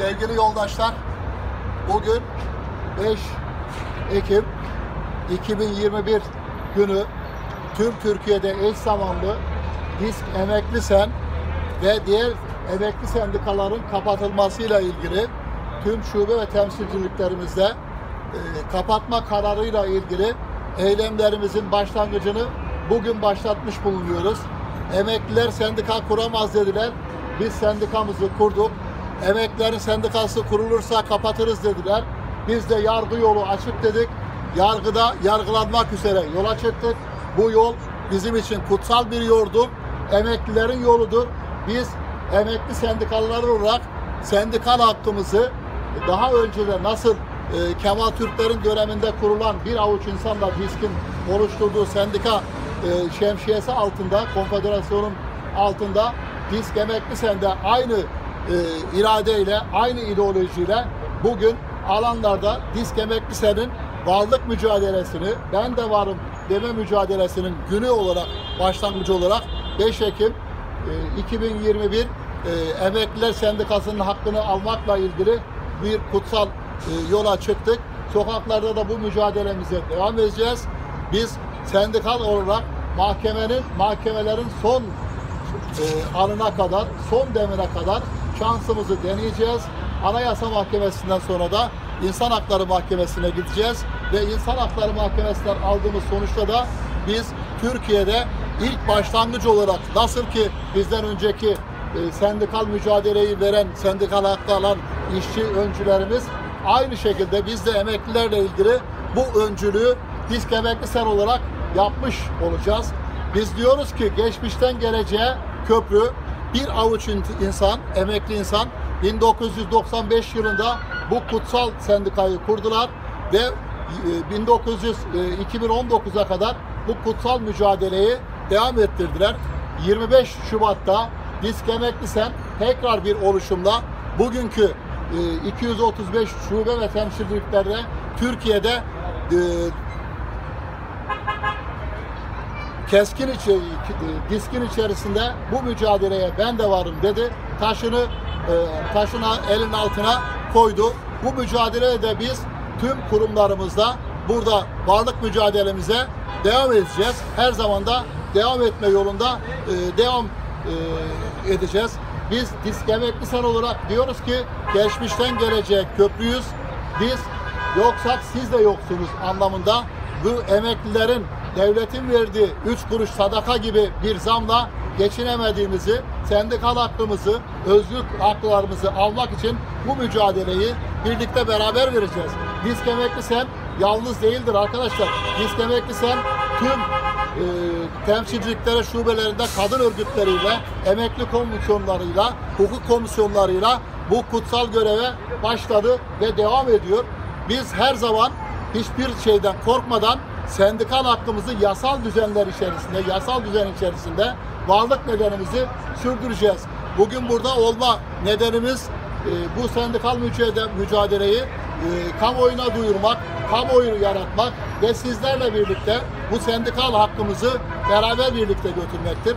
Sevgili yoldaşlar, bugün 5 Ekim 2021 günü tüm Türkiye'de eş zamanlı disk emekli sen ve diğer emekli sendikaların kapatılmasıyla ilgili tüm şube ve temsilciliklerimizde e, kapatma kararıyla ilgili eylemlerimizin başlangıcını bugün başlatmış bulunuyoruz. Emekliler sendika kuramaz dediler. Biz sendikamızı kurduk. Emeklilerin sendikası kurulursa kapatırız dediler. Biz de yargı yolu açık dedik. Yargıda yargılanmak üzere yola çıktık. Bu yol bizim için kutsal bir yoldur. Emeklilerin yoludur. Biz emekli sendikalılar olarak sendikal hakkımızı daha önce de nasıl e, Kemal Türklerin döneminde kurulan bir avuç insanla DİSK'in oluşturduğu sendika e, şemsiyesi altında, konfederasyonun altında DİSK emekli sende aynı e, iradeyle, aynı ideolojiyle bugün alanlarda DİSK emekli senin varlık mücadelesini, ben de varım deme mücadelesinin günü olarak, başlangıcı olarak 5 Ekim e, 2021 e, Emekliler Sendikası'nın hakkını almakla ilgili bir kutsal e, yola çıktık. Sokaklarda da bu mücadelemize devam edeceğiz. Biz sendikal olarak mahkemenin, mahkemelerin son e, anına kadar, son demine kadar şansımızı deneyeceğiz. Anayasa Mahkemesi'nden sonra da İnsan Hakları Mahkemesi'ne gideceğiz ve İnsan Hakları Mahkemesi'nden aldığımız sonuçta da biz Türkiye'de ilk başlangıç olarak nasıl ki bizden önceki e, sendikal mücadeleyi veren, sendikal hakkı alan işçi öncülerimiz aynı şekilde biz de emeklilerle ilgili bu öncülüğü disk emekli sen olarak yapmış olacağız. Biz diyoruz ki geçmişten geleceğe köprü bir avuç insan, emekli insan 1995 yılında bu kutsal sendikayı kurdular ve 1900 2019'a kadar bu kutsal mücadeleyi devam ettirdiler. 25 Şubat'ta Disk Emekli Sen tekrar bir oluşumla bugünkü e, 235 şube ve temsilciliklerle Türkiye'de e, keskin içi, diskin içerisinde bu mücadeleye ben de varım dedi. Taşını e, taşına elin altına koydu. Bu mücadeleye de biz tüm kurumlarımızda burada varlık mücadelemize devam edeceğiz. Her zaman da devam etme yolunda e, devam e, edeceğiz. Biz disk emekli sen olarak diyoruz ki geçmişten geleceğe köprüyüz. Biz yoksak siz de yoksunuz anlamında bu emeklilerin devletin verdiği 3 kuruş sadaka gibi bir zamla geçinemediğimizi, sendikal hakkımızı, özgür haklarımızı almak için bu mücadeleyi birlikte beraber vereceğiz. Disk emekli sen yalnız değildir arkadaşlar. Disk emekli sen tüm e, temsilciliklere, şubelerinde kadın örgütleriyle, emekli komisyonlarıyla, hukuk komisyonlarıyla bu kutsal göreve başladı ve devam ediyor. Biz her zaman hiçbir şeyden korkmadan sendikal hakkımızı yasal düzenler içerisinde, yasal düzen içerisinde varlık nedenimizi sürdüreceğiz. Bugün burada olma nedenimiz e, bu sendikal mücadele, mücadeleyi e, kamuoyuna duyurmak, kamuoyu yaratmak ve sizlerle birlikte bu sendikal hakkımızı beraber birlikte götürmektir.